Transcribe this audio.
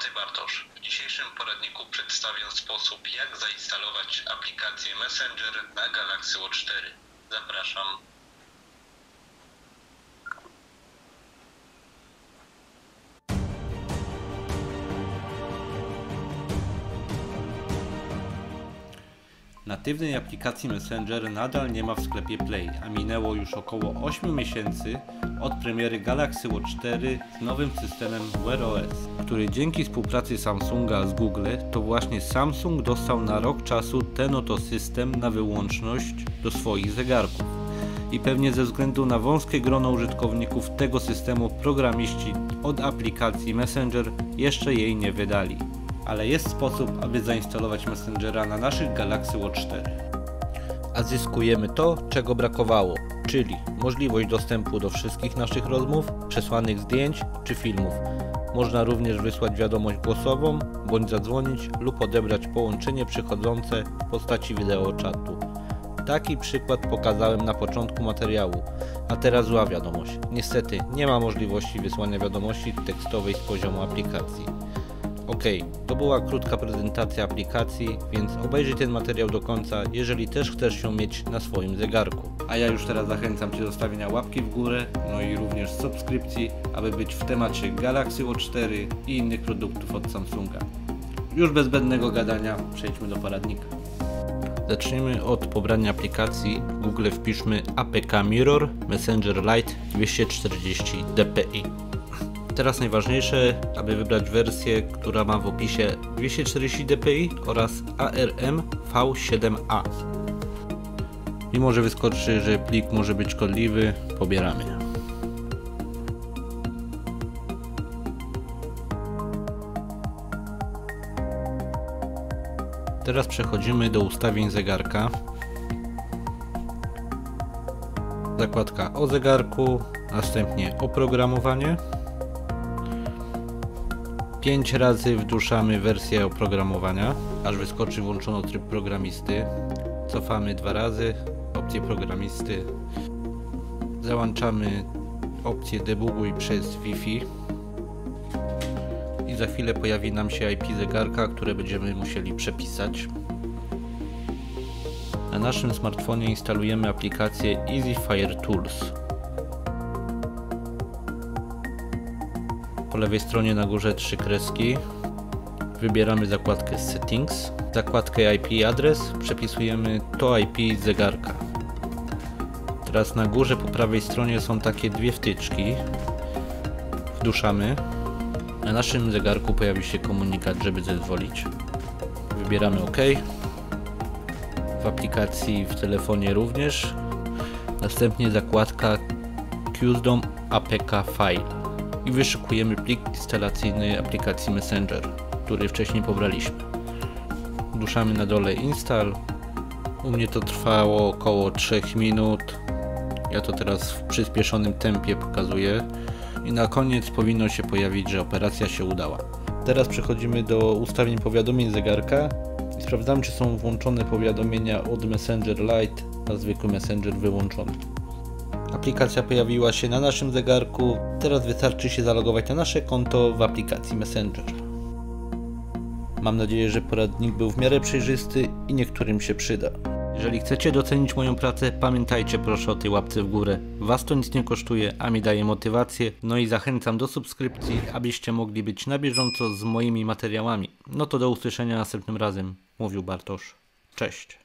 tutaj Bartosz. W dzisiejszym poradniku przedstawię sposób, jak zainstalować aplikację Messenger na Galaxy Watch 4. Zapraszam. Natywnej aplikacji Messenger nadal nie ma w sklepie Play, a minęło już około 8 miesięcy od premiery Galaxy Watch 4 z nowym systemem Wear OS, który dzięki współpracy Samsunga z Google to właśnie Samsung dostał na rok czasu ten oto system na wyłączność do swoich zegarków. I pewnie ze względu na wąskie grono użytkowników tego systemu programiści od aplikacji Messenger jeszcze jej nie wydali ale jest sposób, aby zainstalować Messengera na naszych Galaxy Watch 4. A zyskujemy to, czego brakowało, czyli możliwość dostępu do wszystkich naszych rozmów, przesłanych zdjęć czy filmów. Można również wysłać wiadomość głosową, bądź zadzwonić lub odebrać połączenie przychodzące w postaci wideoczatu. Taki przykład pokazałem na początku materiału, a teraz zła wiadomość. Niestety nie ma możliwości wysłania wiadomości tekstowej z poziomu aplikacji. Ok, to była krótka prezentacja aplikacji, więc obejrzyj ten materiał do końca, jeżeli też chcesz ją mieć na swoim zegarku. A ja już teraz zachęcam Cię do stawienia łapki w górę, no i również subskrypcji, aby być w temacie Galaxy Watch 4 i innych produktów od Samsunga. Już bez zbędnego gadania, przejdźmy do poradnika. Zacznijmy od pobrania aplikacji. W Google wpiszmy APK Mirror Messenger Lite 240 dpi. Teraz najważniejsze, aby wybrać wersję, która ma w opisie 240 dpi oraz ARM V7A. Mimo, że wyskoczy, że plik może być szkodliwy, pobieramy. Teraz przechodzimy do ustawień zegarka. Zakładka o zegarku, następnie oprogramowanie. 5 razy wduszamy wersję oprogramowania, aż wyskoczy włączono tryb programisty. Cofamy dwa razy opcję programisty. Załączamy opcję debuguj przez Wi-Fi. I za chwilę pojawi nam się IP zegarka, które będziemy musieli przepisać. Na naszym smartfonie instalujemy aplikację Easy Fire Tools. Po lewej stronie na górze trzy kreski. Wybieramy zakładkę Settings. Zakładkę IP adres przepisujemy to IP zegarka. Teraz na górze po prawej stronie są takie dwie wtyczki. Wduszamy. Na naszym zegarku pojawi się komunikat, żeby zezwolić. Wybieramy OK. W aplikacji w telefonie również. Następnie zakładka Qsdom APK File i wyszukujemy plik instalacyjny aplikacji Messenger, który wcześniej pobraliśmy. Duszamy na dole install. U mnie to trwało około 3 minut. Ja to teraz w przyspieszonym tempie pokazuję. I na koniec powinno się pojawić, że operacja się udała. Teraz przechodzimy do ustawień powiadomień zegarka i sprawdzamy, czy są włączone powiadomienia od Messenger Lite, a zwykły Messenger wyłączony. Aplikacja pojawiła się na naszym zegarku. Teraz wystarczy się zalogować na nasze konto w aplikacji Messenger. Mam nadzieję, że poradnik był w miarę przejrzysty i niektórym się przyda. Jeżeli chcecie docenić moją pracę, pamiętajcie proszę o tej łapce w górę. Was to nic nie kosztuje, a mi daje motywację. No i zachęcam do subskrypcji, abyście mogli być na bieżąco z moimi materiałami. No to do usłyszenia następnym razem, mówił Bartosz. Cześć.